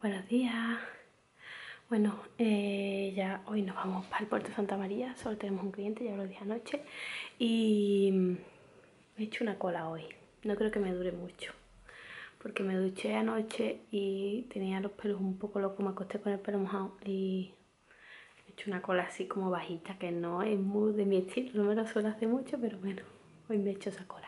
Buenos días. Bueno, eh, ya hoy nos vamos para el puerto de Santa María, solo tenemos un cliente, ya lo dije anoche. Y he hecho una cola hoy, no creo que me dure mucho. Porque me duché anoche y tenía los pelos un poco locos, me acosté con el pelo mojado y he hecho una cola así como bajita, que no es muy de mi estilo, no me lo suelo hacer mucho, pero bueno, hoy me he hecho esa cola.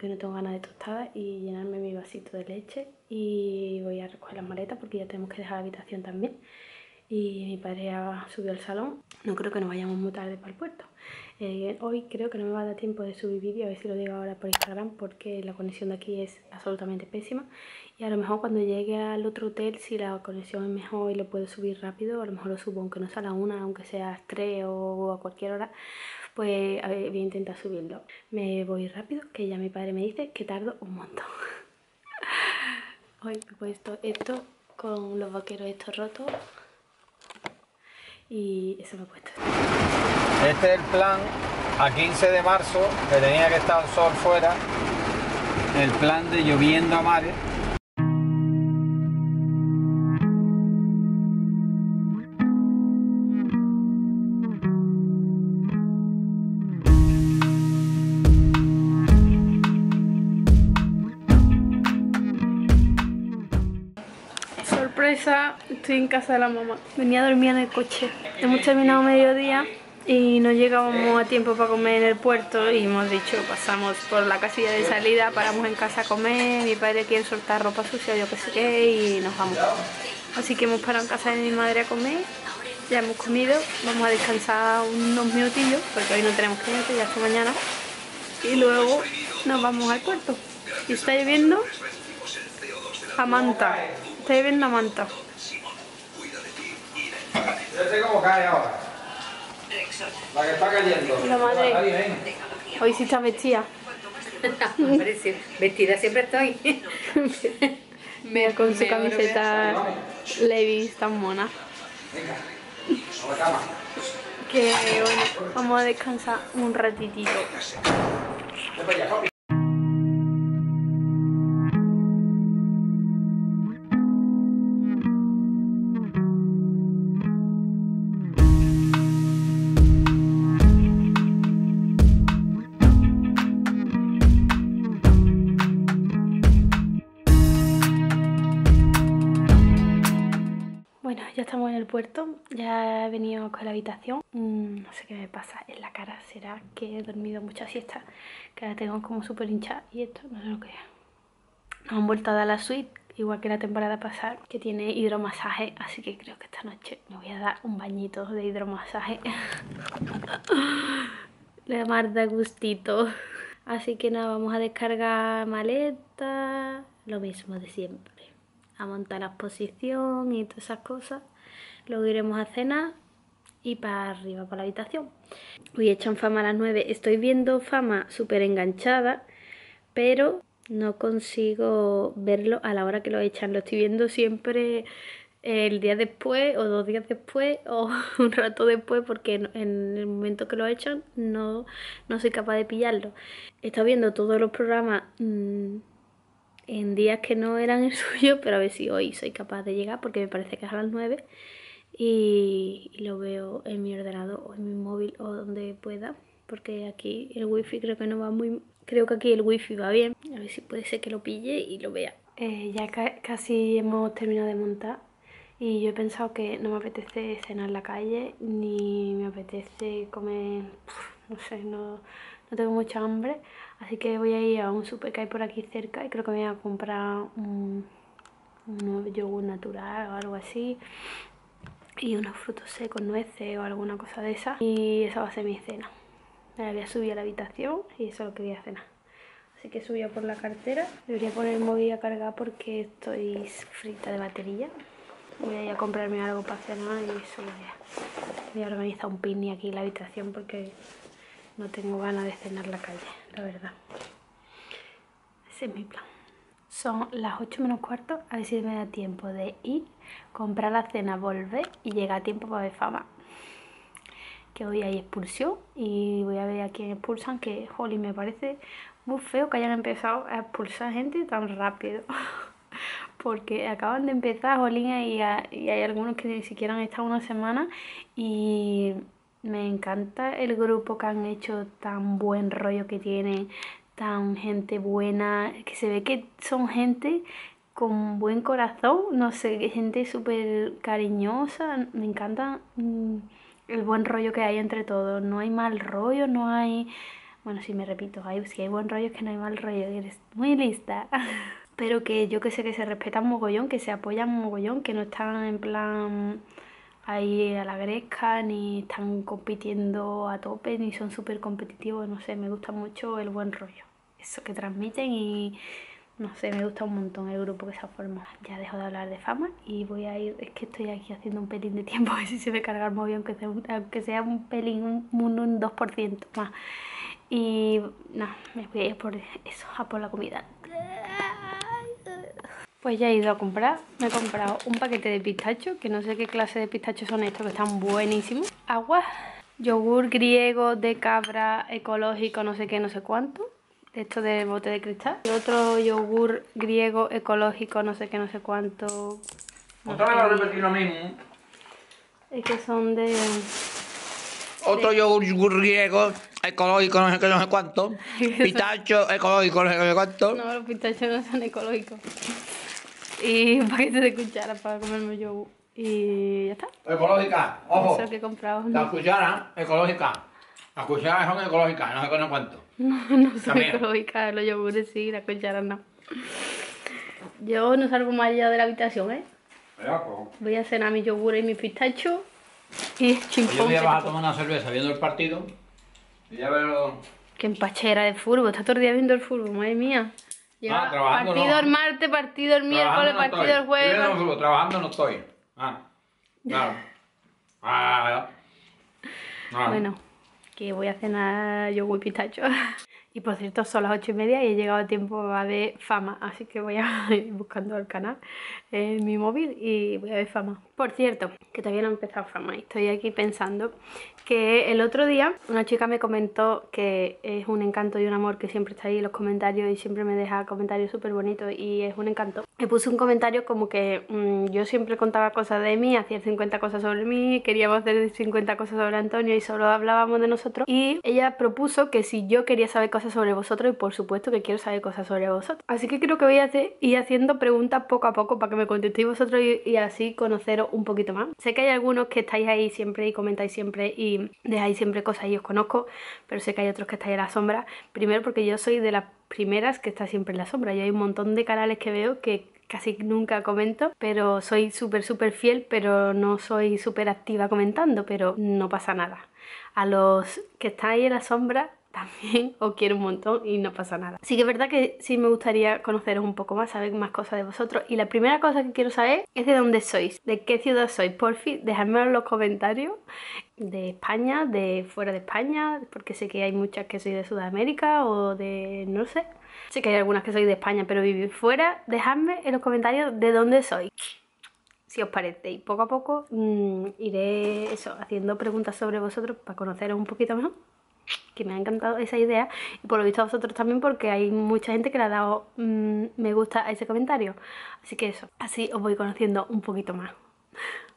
Porque no tengo ganas de tostada y llenarme mi vasito de leche y voy a recoger las maletas porque ya tenemos que dejar la habitación también. Y mi padre ya subió al salón. No creo que nos vayamos muy tarde para el puerto. Eh, hoy creo que no me va a dar tiempo de subir vídeo a ver si lo digo ahora por Instagram porque la conexión de aquí es absolutamente pésima. Y a lo mejor cuando llegue al otro hotel si la conexión es mejor y lo puedo subir rápido a lo mejor lo subo aunque no sea a la una aunque sea a las 3 o a cualquier hora pues voy a intentar subirlo. Me voy rápido, que ya mi padre me dice que tardo un montón. Hoy he puesto esto con los vaqueros estos rotos y eso me he puesto. Este es el plan a 15 de marzo, que tenía que estar el sol fuera, el plan de lloviendo a mares estoy en casa de la mamá. Venía a dormir en el coche. Hemos terminado mediodía y no llegábamos a tiempo para comer en el puerto y hemos dicho, pasamos por la casilla de salida, paramos en casa a comer, mi padre quiere soltar ropa sucia, yo qué sé qué, y nos vamos. Así que hemos parado en casa de mi madre a comer, ya hemos comido, vamos a descansar unos minutillos, porque hoy no tenemos clientes, ya hasta mañana, y luego nos vamos al puerto. Y está lloviendo a manta estoy viendo la manta. Sé cómo cae ahora. La que está cayendo. La madre. Hoy sí está vestida. vestida siempre estoy. Mira con su camiseta Levi's tan mona. Venga, a la cama. Que bueno, vamos a descansar un ratitito. Ya estamos en el puerto, ya he venido con la habitación, mm, no sé qué me pasa en la cara, será que he dormido mucha siesta, que la tengo como súper hinchada y esto no sé lo que es. Nos han vuelto a dar la suite, igual que la temporada pasada, que tiene hidromasaje, así que creo que esta noche me voy a dar un bañito de hidromasaje. Le mar gustito. Así que nada, vamos a descargar maleta, lo mismo de siempre a montar la exposición y todas esas cosas. Luego iremos a cenar y para arriba, para la habitación. Hoy echan fama a las 9. Estoy viendo fama súper enganchada, pero no consigo verlo a la hora que lo echan. Lo estoy viendo siempre el día después o dos días después o un rato después porque en el momento que lo echan no, no soy capaz de pillarlo. He estado viendo todos los programas mmm, en días que no eran el suyo, pero a ver si hoy soy capaz de llegar porque me parece que es a las 9 y, lo veo en mi ordenador o en mi móvil o donde pueda porque aquí el wifi creo que no va muy... Creo que aquí el wifi va bien, a ver si puede ser que lo pille y lo vea. Eh, ya casi hemos terminado de montar y yo he pensado que no me apetece cenar en la calle ni me apetece comer, no sé, no, no tengo mucha hambre, así que voy a ir a un super que hay por aquí cerca y creo que me voy a comprar un, un yogur natural o algo así y unos frutos secos, nueces o alguna cosa de esa y esa va a ser mi cena. Me voy a a la habitación y eso es lo que voy a cenar. Así que subí por la cartera. Debería poner el móvil a cargar porque estoy frita de batería. voy a ir a comprarme algo para cenar y eso voy a, voy a organizar un picnic aquí en la habitación porque no tengo ganas de cenar en la calle, la verdad. Ese es mi plan. Son las 8 menos cuarto, a ver si me da tiempo de ir, comprar la cena, volver y llegar a tiempo para ver fama. Que hoy hay expulsión y voy a ver a quién expulsan, que, jolly, me parece muy feo que hayan empezado a expulsar gente tan rápido. Porque acaban de empezar, jolín, y, hay algunos que ni siquiera han estado una semana y me encanta el grupo que han hecho, tan buen rollo que tienen, tan gente buena, que se ve que son gente con buen corazón, no sé, gente súper cariñosa, me encanta mm, el buen rollo que hay entre todos, no hay mal rollo, no hay... Bueno, si me repito, hay, si hay buen rollo es que no hay mal rollo, eres muy lista. Pero que yo que sé que se respetan mogollón, que se apoyan mogollón, que no están en plan ahí a la gresca, ni están compitiendo a tope, ni son súper competitivos, no sé, me gusta mucho el buen rollo eso que transmiten y no sé, me gusta un montón el grupo que se ha formado. Ya dejo de hablar de fama y voy a ir, es que estoy aquí haciendo un pelín de tiempo, a ver si se me carga el móvil, aunque sea un, aunque sea un pelín, un, un 2% más. Y nada, me voy a ir por eso, a por la comida. Pues ya he ido a comprar, me he comprado un paquete de pistacho, que no sé qué clase de pistachos son estos, que están buenísimos. Agua, yogur griego de cabra ecológico, no sé qué, no sé cuánto esto de bote de cristal. Y otro yogur griego ecológico, no sé qué, no sé cuánto. Otra vez a repetir lo mismo. Es que son de... Otro yogur griego ecológico, no sé qué, no sé cuánto. Pistacho ecológico, no sé qué, no sé cuánto. No, los pistachos no son ecológicos. Y un paquete de cucharas para comerme yogur. Y ya está. Ecológica, ojo. Eso que he comprado. La cuchara ecológica. Las cucharas son ecológicas, no sé sé cuánto. No, no soy ecológica, los yogures sí, las cucharas no. Yo no salgo más allá de la habitación, ¿eh? Pues. Voy a cenar mi yogur y mi pistacho y chimpón. Yo voy a bajar a tomar una cerveza viendo el partido y ya veo... Qué empachera de fútbol, está todo el día viendo el fútbol, madre mía. Ah, trabajando partido el martes, partido el miércoles, partido el jueves. No, trabajando no estoy. Ah, claro. Ah, ah. Bueno que voy a cenar yogur y pistacho. Y por cierto, son las ocho y media y he llegado a tiempo a ver fama, así que voy a ir buscando el canal en mi móvil y voy a ver fama. Por cierto, que todavía no he empezado fama y estoy aquí pensando que el otro día una chica me comentó que es un encanto y un amor que siempre está ahí en los comentarios y siempre me deja comentarios súper bonitos y es un encanto. Me puso un comentario como que mm, yo siempre contaba cosas de mí, hacía 50 cosas sobre mí, queríamos hacer 50 cosas sobre Antonio y solo hablábamos de nosotros y ella propuso que si yo quería saber cosas sobre vosotros y por supuesto que quiero saber cosas sobre vosotros. Así que creo que voy a hacer, ir haciendo preguntas poco a poco para que me contestéis vosotros y, así conoceros un poquito más. Sé que hay algunos que estáis ahí siempre y comentáis siempre y dejáis siempre cosas y os conozco, pero sé que hay otros que estáis en la sombra. Primero porque yo soy de las primeras que está siempre en la sombra. y hay un montón de canales que veo que casi nunca comento, pero soy súper, súper fiel, pero no soy súper activa comentando, pero no pasa nada. A los que estáis en la sombra, también os quiero un montón y no pasa nada. Sí que es verdad que sí me gustaría conoceros un poco más, saber más cosas de vosotros. Y la primera cosa que quiero saber es de dónde sois, de qué ciudad sois. Por fin, dejadmelo en los comentarios de España, de fuera de España, porque sé que hay muchas que sois de Sudamérica o de no sé. Sé que hay algunas que sois de España, pero vivís fuera. Dejadme en los comentarios de dónde sois si os parece. Y poco a poco mm, iré eso, haciendo preguntas sobre vosotros para conoceros un poquito mejor que me ha encantado esa idea y por lo visto a vosotros también porque hay mucha gente que le ha dado mm, me gusta a ese comentario. Así que eso, así os voy conociendo un poquito más.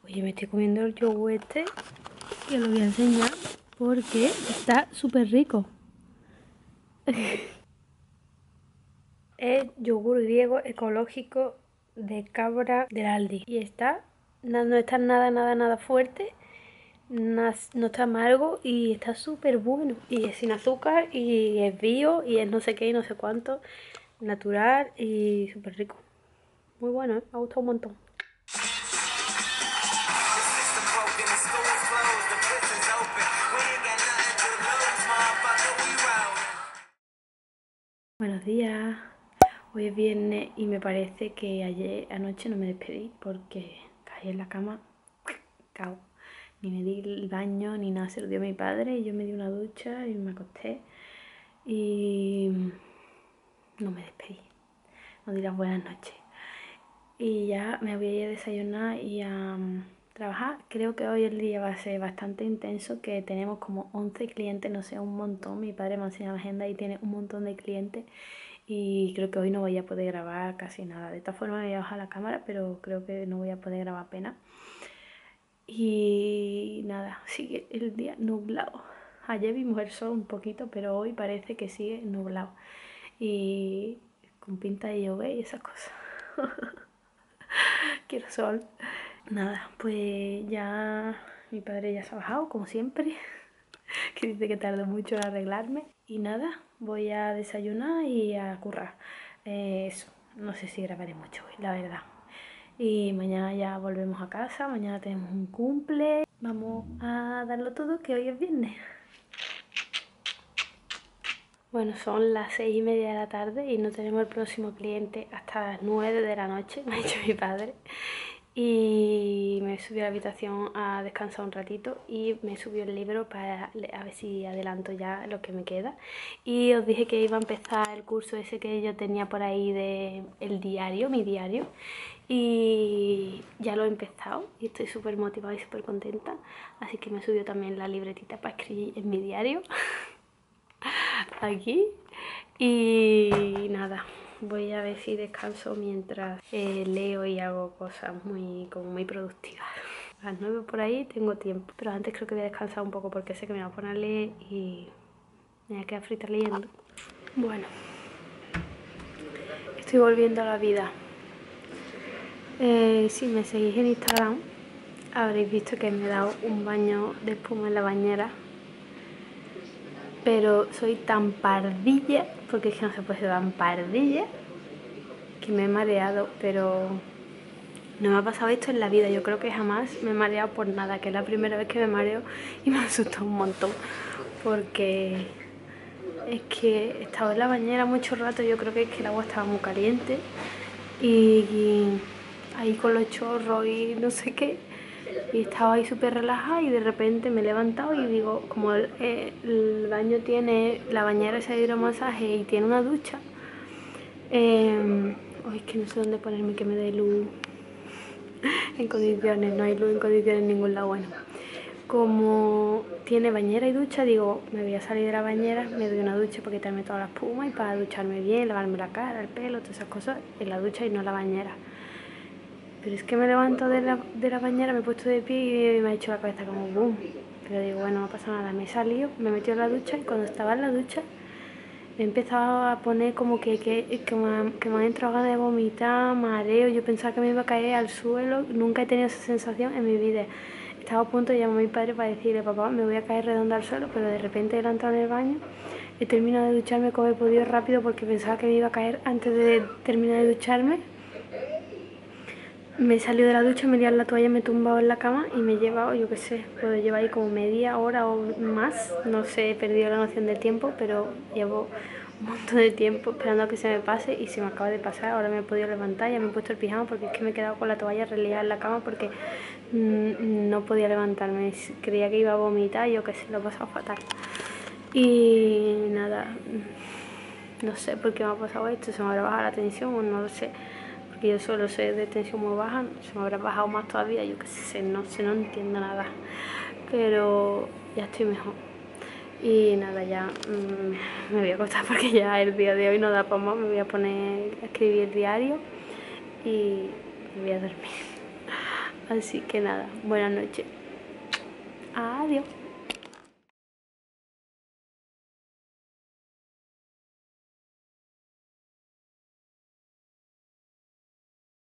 Oye me estoy comiendo el yogur este y os lo voy a enseñar porque está súper rico. Es yogur griego ecológico de cabra del Aldi y está no está nada nada nada fuerte no, está amargo y está súper bueno. Y es sin azúcar y es bio y es no sé qué y no sé cuánto. Natural y súper rico. Muy bueno, ¿eh? me ha gustado un montón. Buenos días. Hoy es viernes y me parece que ayer anoche no me despedí porque ahí en la cama, cao. Ni me di el baño ni nada, se lo dio mi padre y yo me di una ducha y me acosté y no me despedí. No dirás buenas noches. Y ya me voy a ir a desayunar y a mm, trabajar. Creo que hoy el día va a ser bastante intenso, que tenemos como 11 clientes, no sé, un montón. Mi padre me ha enseñado la agenda y tiene un montón de clientes y creo que hoy no voy a poder grabar casi nada. De esta forma voy a bajar la cámara, pero creo que no voy a poder grabar apenas. Y nada, sigue el día nublado. Ayer vimos el sol un poquito, pero hoy parece que sigue nublado. Y con pinta de llover y esas cosas. Quiero sol. Nada, pues ya mi padre ya se ha bajado, como siempre. que dice que tardo mucho en arreglarme. Y nada, voy a desayunar y a currar. Eh, eso, no sé si grabaré mucho hoy, la verdad. Y mañana ya volvemos a casa, mañana tenemos un cumple. Vamos a darlo todo, que hoy es viernes. Bueno, son las seis y media de la tarde y no tenemos el próximo cliente hasta las nueve de la noche, me ha dicho mi padre y me subí a la habitación a descansar un ratito y me subió el libro para a ver si adelanto ya lo que me queda. Y os dije que iba a empezar el curso ese que yo tenía por ahí de el diario, mi diario y ya lo he empezado y estoy súper motivada y súper contenta. Así que me subió también la libretita para escribir en mi diario aquí. Y nada voy a ver si descanso mientras eh, leo y hago cosas muy, como muy productivas. A las 9 por ahí tengo tiempo, pero antes creo que voy a descansar un poco porque sé que me voy a poner a leer y me voy a quedar frita leyendo. Bueno, estoy volviendo a la vida. Eh, si me seguís en Instagram, habréis visto que me he dado un baño de espuma en la bañera pero soy tan pardilla, porque es que no se puede ser tan pardilla, que me he mareado, pero no me ha pasado esto en la vida, yo creo que jamás me he mareado por nada, que es la primera vez que me mareo y me asustó un montón, porque es que he estado en la bañera mucho rato, yo creo que es que el agua estaba muy caliente y ahí con los chorros y no sé qué, y estaba ahí súper relajada y de repente me he levantado y digo, como el, baño tiene, la bañera es de hidromasaje y tiene una ducha, eh, es que no sé dónde ponerme que me dé luz en condiciones, no hay luz en condiciones en ningún lado, bueno. Como tiene bañera y ducha, digo, me voy a salir de la bañera, me doy una ducha para quitarme toda la espuma y para ducharme bien, lavarme la cara, el pelo, todas esas cosas en la ducha y no en la bañera. Pero es que me levanto de la, de la bañera, me he puesto de pie y me ha hecho la cabeza como boom. Pero digo, bueno, no pasa nada. Me he salido, me metido en la ducha y cuando estaba en la ducha me he empezado a poner como que, que, que, me, que me han entrado ganas de vomitar, mareo. Yo pensaba que me iba a caer al suelo. Nunca he tenido esa sensación en mi vida. Estaba a punto de llamar a mi padre para decirle, papá, me voy a caer redonda al suelo, pero de repente él ha entrado en el baño. He terminado de ducharme como he podido rápido porque pensaba que me iba a caer antes de terminar de ducharme me he salido de la ducha, me he liado la toalla, me he tumbado en la cama y me he llevado, yo qué sé, puedo llevar ahí como media hora o más, no sé, he perdido la noción del tiempo, pero llevo un montón de tiempo esperando a que se me pase y se me acaba de pasar, ahora me he podido levantar, ya me he puesto el pijama porque es que me he quedado con la toalla reliada en la cama porque mm, no podía levantarme, creía que iba a vomitar y yo qué sé, lo he pasado fatal. Y nada, no sé por qué me ha pasado esto, se me habrá bajado la tensión o no lo sé yo solo sé de tensión muy baja, se me habrá bajado más todavía, yo qué sé, no sé, no entiendo nada, pero ya estoy mejor. Y nada, ya mm, me voy a acostar porque ya el día de hoy no da para más, me voy a poner a escribir diario y me voy a dormir. Así que nada, buenas noches. Adiós.